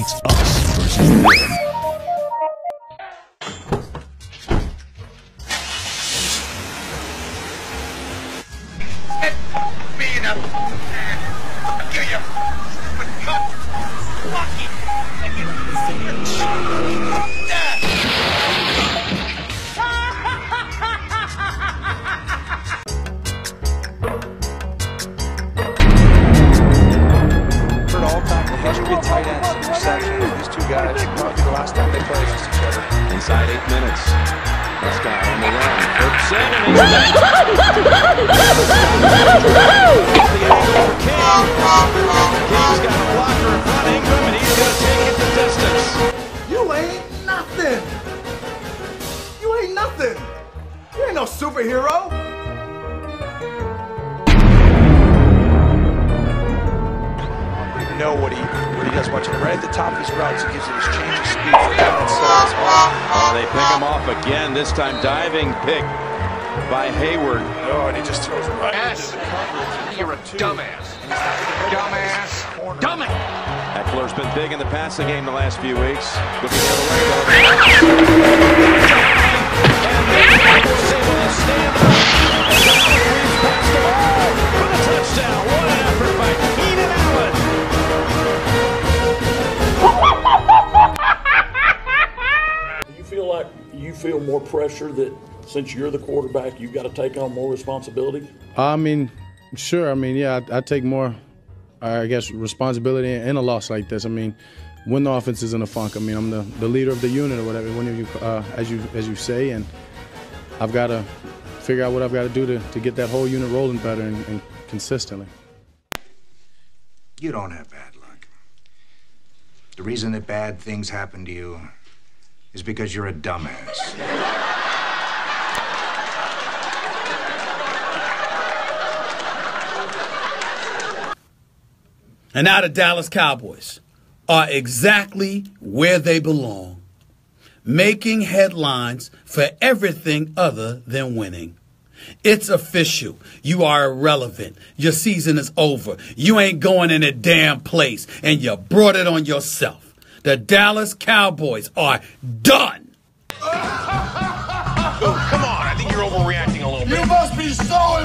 It's us versus them. being a Inside eight minutes. Prescott on the run. Ertz in and he's back. The angle for King. King's got a blocker in front of Ingram and he's going to take it the distance. You ain't nothing. You ain't nothing. You ain't no superhero. You know what he what he does. Watch it right at the top of his routes. He gives it his change of speed for him. Oh, they pick him off again. This time diving pick by Hayward. Oh, and he just throws right into the coverage. You're a dumbass. Dumbass. Dumbass. Ekeler's been big in the passing game the last few weeks. Looking the other way. Like you feel more pressure that since you're the quarterback, you've got to take on more responsibility? I mean, sure. I mean, yeah, I, I take more, I guess, responsibility in a loss like this. I mean, when the offense is in a funk, I mean, I'm the, the leader of the unit or whatever, whenever you, uh, as you as you say, and I've got to figure out what I've got to do to, to get that whole unit rolling better and, and consistently. You don't have bad luck. The reason that bad things happen to you is because you're a dumbass. And now the Dallas Cowboys are exactly where they belong, making headlines for everything other than winning. It's official. You are irrelevant. Your season is over. You ain't going in a damn place, and you brought it on yourself. The Dallas Cowboys are done. oh, Come on. I think you're overreacting a little bit. You must be so embarrassed.